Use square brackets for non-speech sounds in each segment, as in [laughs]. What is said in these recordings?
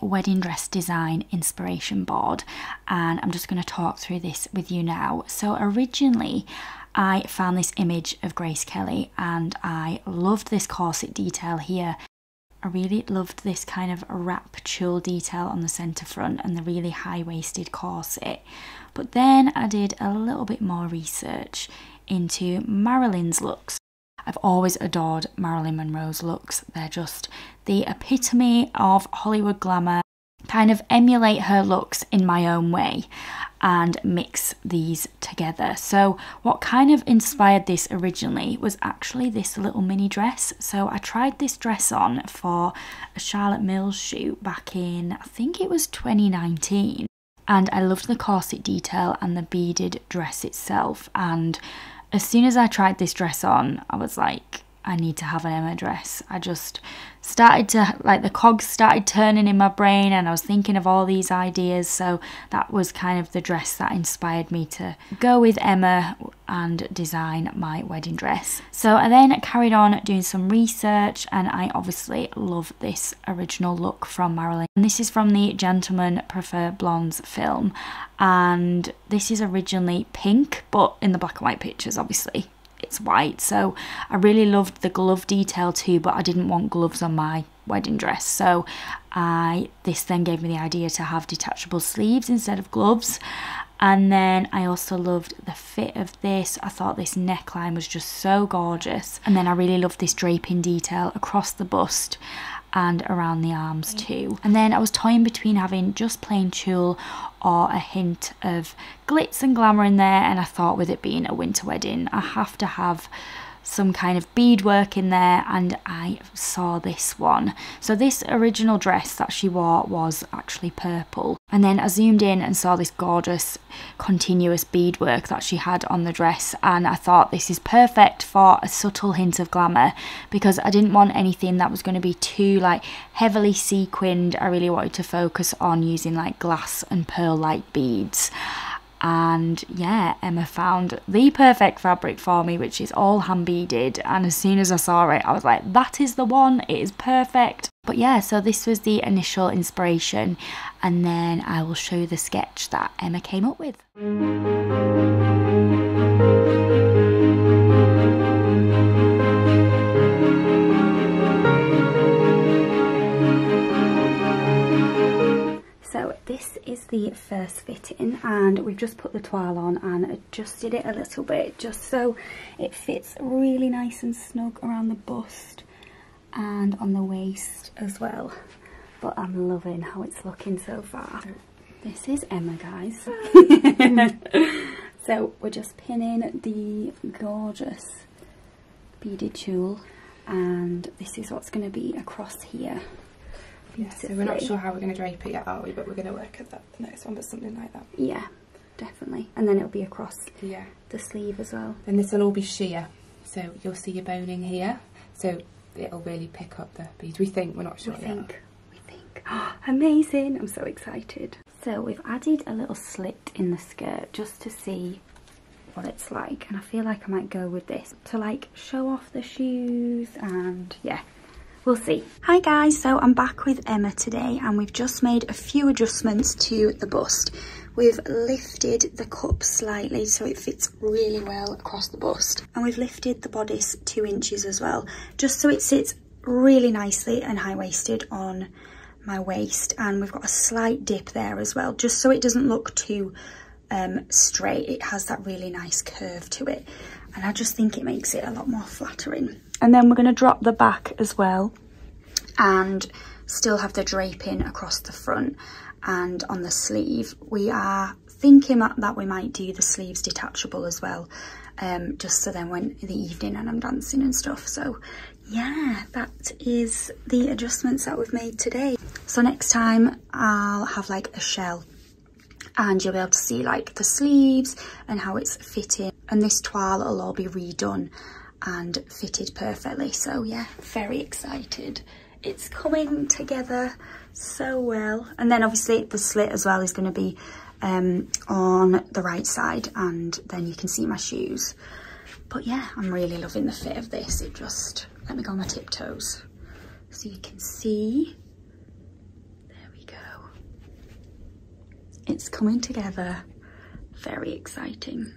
wedding dress design inspiration board and I'm just going to talk through this with you now. So originally I found this image of Grace Kelly and I loved this corset detail here. I really loved this kind of wrap tulle detail on the centre front and the really high-waisted corset. But then I did a little bit more research into Marilyn's looks. I've always adored Marilyn Monroe's looks. They're just the epitome of Hollywood glamour, kind of emulate her looks in my own way and mix these together. So what kind of inspired this originally was actually this little mini dress. So I tried this dress on for a Charlotte Mills shoot back in, I think it was 2019. And I loved the corset detail and the beaded dress itself. And as soon as I tried this dress on, I was like, I need to have an Emma dress. I just started to, like, the cogs started turning in my brain and I was thinking of all these ideas. So that was kind of the dress that inspired me to go with Emma and design my wedding dress. So I then carried on doing some research and I obviously love this original look from Marilyn. And this is from the Gentlemen Prefer Blondes film. And this is originally pink, but in the black and white pictures, obviously it's white. So I really loved the glove detail too but I didn't want gloves on my wedding dress. So I this then gave me the idea to have detachable sleeves instead of gloves. And then I also loved the fit of this. I thought this neckline was just so gorgeous. And then I really loved this draping detail across the bust and around the arms mm. too. And then I was toying between having just plain tulle or a hint of glitz and glamour in there and I thought with it being a winter wedding I have to have some kind of beadwork in there and I saw this one. So this original dress that she wore was actually purple and then I zoomed in and saw this gorgeous continuous beadwork that she had on the dress and I thought this is perfect for a subtle hint of glamour because I didn't want anything that was going to be too like heavily sequined. I really wanted to focus on using like glass and pearl like beads and yeah Emma found the perfect fabric for me which is all hand beaded and as soon as I saw it I was like that is the one. It is perfect. But yeah so this was the initial inspiration. And then I will show you the sketch that Emma came up with is the first fitting and we've just put the toile on and adjusted it a little bit just so it fits really nice and snug around the bust and on the waist as well. But I'm loving how it's looking so far. This is Emma guys. [laughs] So we're just pinning the gorgeous beaded tulle and this is what's going to be across here yeah, so we're not sure how we're going to drape it yet, are we? But we're going to work at that the next one, but something like that. Yeah, definitely. And then it'll be across yeah. the sleeve as well. And this will all be sheer, so you'll see your boning here. So it'll really pick up the beads. We think, we're not sure yet. We think, we think. Oh, [gasps] amazing, I'm so excited. So we've added a little slit in the skirt just to see what it's like. And I feel like I might go with this to like show off the shoes and yeah, we'll see. Hi guys, so I'm back with Emma today and we've just made a few adjustments to the bust. We've lifted the cup slightly so it fits really well across the bust. And we've lifted the bodice two inches as well, just so it sits really nicely and high-waisted on my waist. And we've got a slight dip there as well, just so it doesn't look too um, straight. It has that really nice curve to it. And I just think it makes it a lot more flattering. And then we're going to drop the back as well and still have the draping across the front and on the sleeve. We are thinking that we might do the sleeves detachable as well, um, just so then when the evening and I'm dancing and stuff. So yeah, that is the adjustments that we've made today. So next time I'll have like a shell and you'll be able to see like the sleeves and how it's fitting and this toile will all be redone and fitted perfectly. So yeah, very excited. It's coming together so well. And then obviously the slit as well is going to be um, on the right side and then you can see my shoes. But yeah, I'm really loving the fit of this. It just, let me go on my tiptoes so you can see. There we go. it's coming together. Very exciting.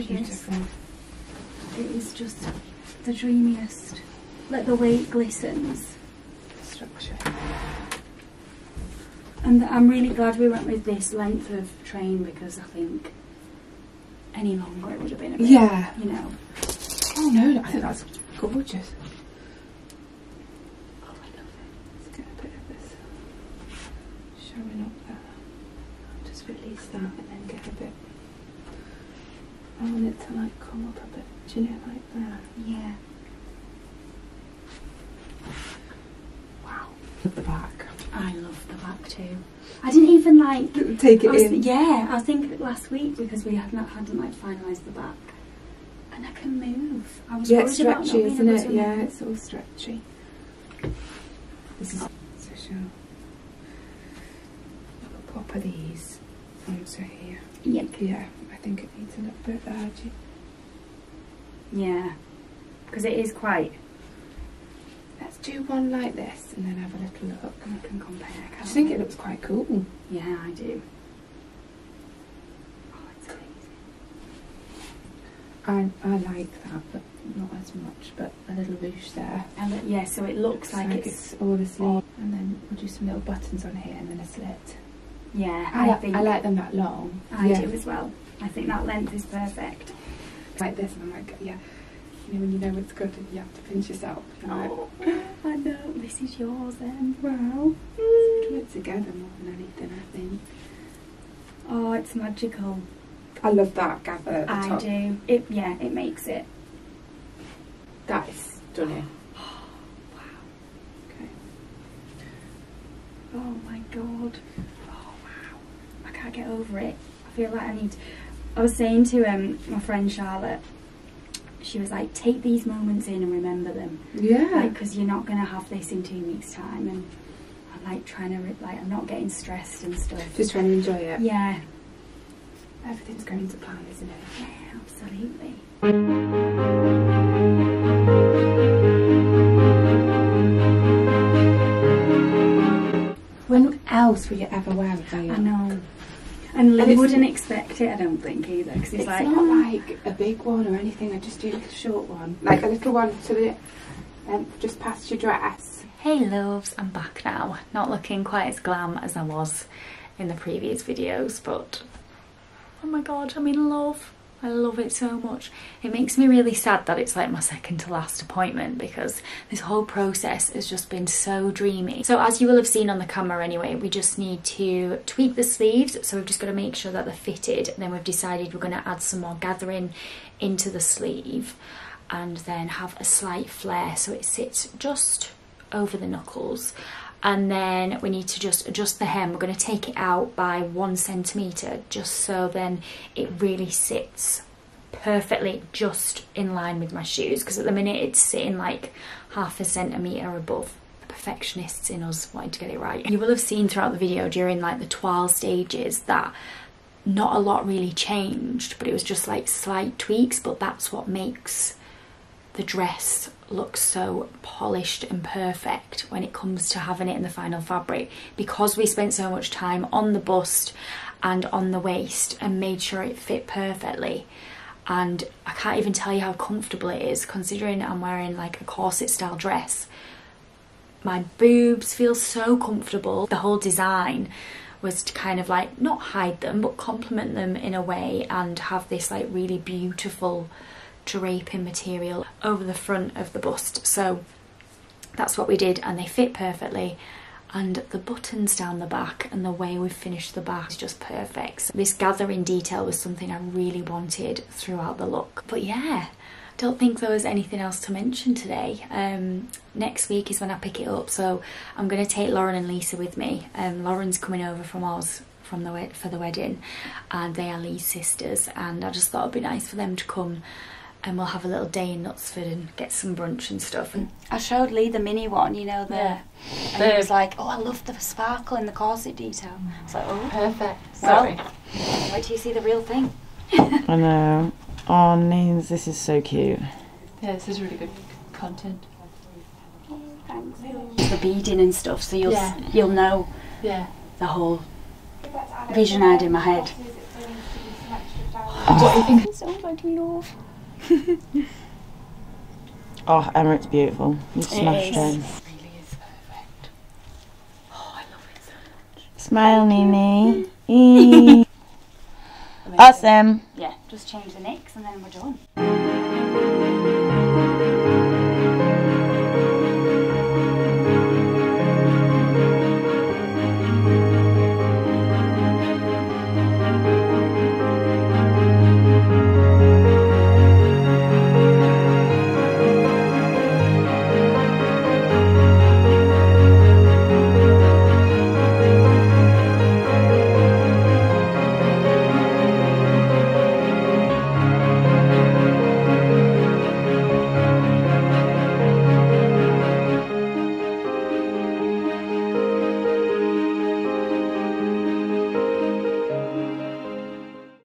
It is just the dreamiest. Like the way it glistens. Structure. And I'm really glad we went with this length of train because I think any longer it would have been a bit, Yeah. you know. Oh no, I think that's gorgeous. Oh, I love Let's get a bit of this showing up there. Just release that and then get a bit. I want it to like come up a bit. Do you know, like there? Yeah. Wow. At the back. I love the back too. I didn't even like. Take I it was, in. yeah, I think last week because we had not hadn't like finalised the back, and I can move. I was Yeah, it's stretchy, isn't it? Yeah, it's all stretchy. This is oh. so sure. Pop of these onto here. Yeah. Yeah, I think it needs a little bit of you- Yeah, because it is quite. Let's do one like this and then have a little look. I can compare. I think it looks quite cool. Yeah, I do. Oh, it's amazing. I, I like that, but not as much. But a little ruche there. And it- yeah, so it looks like, it's. all the sleeve, and then we'll do some little buttons on here and then a slit. Yeah, I, I, like, think I like them that long. I yeah. do as well. I think that length is perfect. like this, and I'm like, yeah. You know when you know it's good, and you have to pinch yourself. you know. Oh, I know. This is yours then. Wow. Mm. Do it together more than anything, I think. Oh, it's magical. I love that gather at the I top. do. It yeah, it makes it. That is stunning. [gasps] Wow. Okay. Oh my god. Can't get over it. I feel like I need. I was saying to um my friend Charlotte. She was like, take these moments in and remember them, Yeah. like because you're not gonna have this in two weeks' time. And I'm like trying to like I'm not getting stressed and stuff. Just trying to enjoy it. Yeah. Everything's going to plan, isn't it? Yeah, absolutely. When else will you ever wear a veil? I know. And Lee it's- wouldn't expect it, I don't think either, because he's It's like, not like a big one or anything. I just do a little short one, like a little one to the um, just past your dress. Hey loves, I'm back now. Not looking quite as glam as I was in the previous videos, but oh my god, I'm in love. I love it so much. It makes me really sad that it's like my second to last appointment because this whole process has just been so dreamy. So as you will have seen on the camera anyway, we just need to tweak the sleeves. So we've just got to make sure that they're fitted. And then we've decided we're going to add some more gathering into the sleeve and then have a slight flare so it sits just over the knuckles and then we need to just adjust the hem. We're going to take it out by one centimeter just so then it really sits perfectly just in line with my shoes. Because at the minute it's sitting like half a centimeter above. The perfectionists in us wanting to get it right. You will have seen throughout the video during like the toile stages that not a lot really changed but it was just like slight tweaks but that's what makes the dress looks so polished and perfect when it comes to having it in the final fabric because we spent so much time on the bust and on the waist and made sure it fit perfectly. And I can't even tell you how comfortable it is considering I'm wearing like a corset style dress. My boobs feel so comfortable. The whole design was to kind of like not hide them but complement them in a way and have this like really beautiful draping material over the front of the bust so that's what we did and they fit perfectly and the buttons down the back and the way we've finished the back is just perfect so this gathering detail was something I really wanted throughout the look but yeah I don't think there was anything else to mention today. Um, next week is when I pick it up, so I'm going to take Lauren and Lisa with me. Um, Lauren's coming over from Oz from the for the wedding, and they are Lee's sisters. And I just thought it'd be nice for them to come and we'll have a little day in Knutsford and get some brunch and stuff. And I showed Lee the mini one, you know, the. Yeah. And he was like, oh, I love the sparkle in the corset detail. It's like, oh, Perfect. Well- Sorry. wait till you see the real thing. [laughs] I know. Oh, Nins, this is so cute. yeah, this is really good content. Thanks. The beading and stuff, so you'll Yeah. you'll know Yeah. the whole vision I had in my head. What do you think? So much love. [laughs] Oh, Emma, it's beautiful. You smashed is. it. really is perfect. Oh, I love it so much. Smile, Nini. [laughs] Awesome. Yeah, just change the nicks and then we're done.